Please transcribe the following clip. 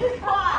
Bye.